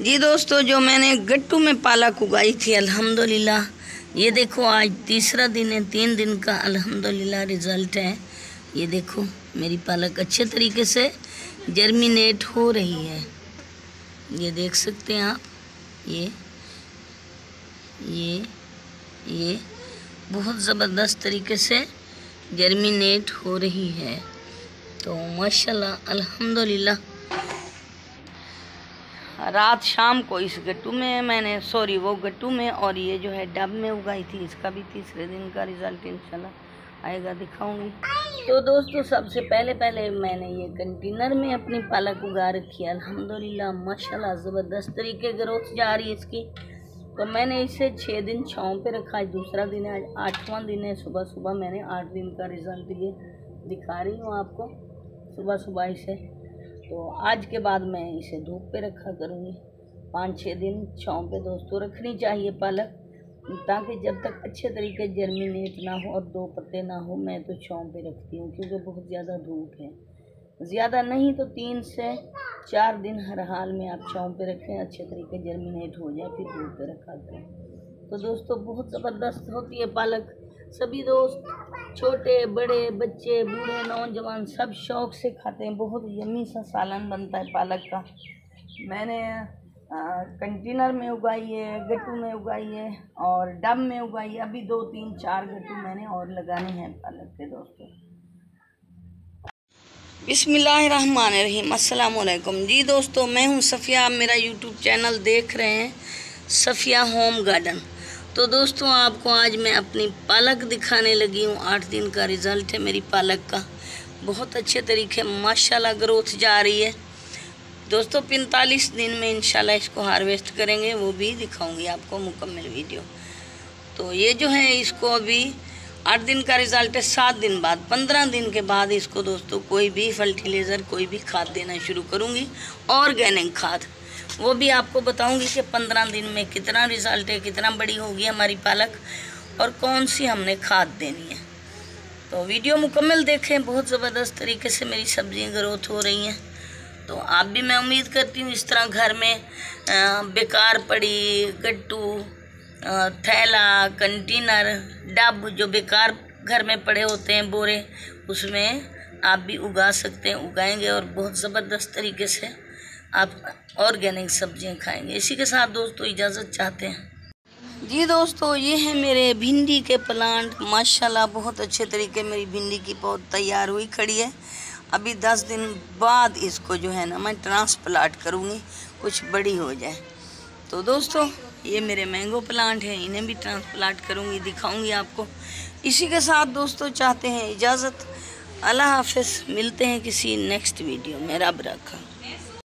जी दोस्तों, जो मैंने गट्टू में पालक उगाई थी, अल्हम्दुलिल्लाह। ये देखो, आज तीसरा दिन है, तीन दिन का अल्हम्दुलिल्लाह रिज़ल्ट है। ये देखो, मेरी पालक अच्छे तरीके से जर्मिनेट हो रही है। ये देख सकते हैं आप, ये ये ये बहुत ज़बरदस्त तरीके से जर्मिनेट हो रही है। तो माशाल्लाह, अल्हम्दुलिल्लाह। रात शाम को इस गट्टू में मैंने सॉरी वो गट्टू में और ये जो है डब में उगाई थी, इसका भी तीसरे दिन का रिज़ल्ट इंशाल्लाह आएगा, दिखाऊँगी। तो दोस्तों, सबसे पहले पहले मैंने ये कंटेनर में अपनी पालक उगा रखी है। अल्हम्दुलिल्लाह, माशाल्लाह, ज़बरदस्त तरीके ग्रोथ जा रही है इसकी। तो मैंने इसे छः दिन छाँव पे रखा है, दूसरा दिन है आज आठवां दिन है सुबह सुबह मैंने आठ दिन का रिज़ल्ट ये दिखा रही हूँ आपको सुबह सुबह इसे तो आज के बाद मैं इसे धूप पे रखा करूँगी। पाँच छः दिन छाँव पे दोस्तों रखनी चाहिए पालक, ताकि जब तक अच्छे तरीके जर्मिनेट ना हो और दो पत्ते ना हो, मैं तो छाँव पे रखती हूँ, क्योंकि बहुत ज़्यादा धूप है। ज़्यादा नहीं तो तीन से चार दिन हर हाल में आप छाँव पे रखें, अच्छे तरीके जर्मिनेट हो जाए, फिर धूप पे रखा करें। तो दोस्तों बहुत ज़बरदस्त होती है पालक। सभी दोस्त छोटे, बड़े, बच्चे, बूढ़े, नौजवान सब शौक से खाते हैं। बहुत यमी सा सालन बनता है पालक का। मैंने कंटेनर में उगाई है, गट्टू में उगाई है और डब में उगाई है। अभी दो, तीन, चार गट्टू मैंने और लगाने हैं पालक के दोस्तों। बिसमीम अस्सलाम जी दोस्तों, मैं हूँ सफ़िया। मेरा यूट्यूब चैनल देख रहे हैं सफ़िया होम गार्डन। तो दोस्तों, आपको आज मैं अपनी पालक दिखाने लगी हूँ। आठ दिन का रिज़ल्ट है मेरी पालक का। बहुत अच्छे तरीके, माशाल्लाह ग्रोथ जा रही है। दोस्तों, पैंतालीस दिन में इंशाल्लाह इसको हार्वेस्ट करेंगे, वो भी दिखाऊँगी आपको मुकम्मल वीडियो। तो ये जो है, इसको अभी आठ दिन का रिज़ल्ट है, सात दिन बाद, पंद्रह दिन के बाद इसको दोस्तों, कोई भी फर्टिलाइज़र, कोई भी खाद देना शुरू करूँगी। ऑर्गेनिक खाद। वो भी आपको बताऊँगी कि पंद्रह दिन में कितना रिज़ल्ट है, कितना बड़ी होगी हमारी पालक और कौन सी हमने खाद देनी है। तो वीडियो मुकम्मल देखें, बहुत ज़बरदस्त तरीके से मेरी सब्ज़ियाँ ग्रोथ हो रही हैं। तो आप भी मैं उम्मीद करती हूँ इस तरह घर में बेकार पड़ी, गट्टू थैला कंटेनर डब जो बेकार घर में पड़े होते हैं, बोरे, उसमें आप भी उगा सकते हैं, उगाएँगे और बहुत ज़बरदस्त तरीके से आप ऑर्गेनिक सब्ज़ियाँ खाएँगे। इसी के साथ दोस्तों इजाज़त चाहते हैं। जी दोस्तों, ये है मेरे भिंडी के प्लांट। माशाल्लाह, बहुत अच्छे तरीके मेरी भिंडी की पौध तैयार हुई खड़ी है। अभी दस दिन बाद इसको जो है ना मैं ट्रांसप्लांट करूँगी, कुछ बड़ी हो जाए। तो दोस्तों, ये मेरे मैंगो प्लांट हैं, इन्हें भी ट्रांसप्लांट करूँगी, दिखाऊँगी आपको। इसी के साथ दोस्तों चाहते हैं इजाज़त। अल्लाह हाफिज़, मिलते हैं किसी नेक्स्ट वीडियो में। रब रखा।